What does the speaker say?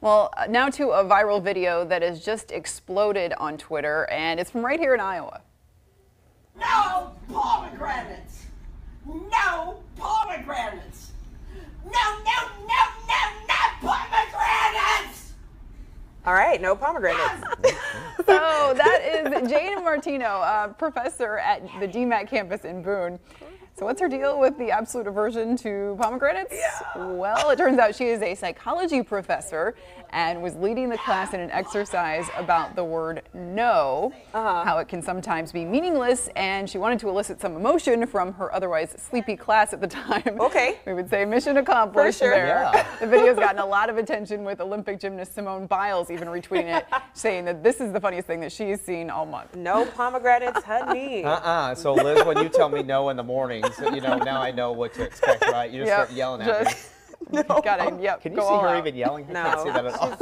Well, uh, now to a viral video that has just exploded on Twitter, and it's from right here in Iowa. No pomegranates! No pomegranates! No, no, no, no, no pomegranates! All right, no pomegranates. So that is Jane Martino, a professor at the DMACC campus in Boone. So what's her deal with the absolute aversion to pomegranates? Well, it turns out she is a psychology professor and was leading the class in an exercise about the word no, uh-huh. how it can sometimes be meaningless, and she wanted to elicit some emotion from her otherwise sleepy class at the time. Okay. We would say mission accomplished sure. there. Yeah. The video's gotten a lot of attention with Olympic gymnast Simone Biles even retweeting it, saying that this is the funniest thing that she's seen all month. No pomegranates, honey. Uh-uh. So Liz, when you tell me no in the mornings, you know, now I know what to expect, right? You just Yep, start yelling at me. just- Gotta, yep, Can you go see all her out. even yelling? I No. can't see that at all.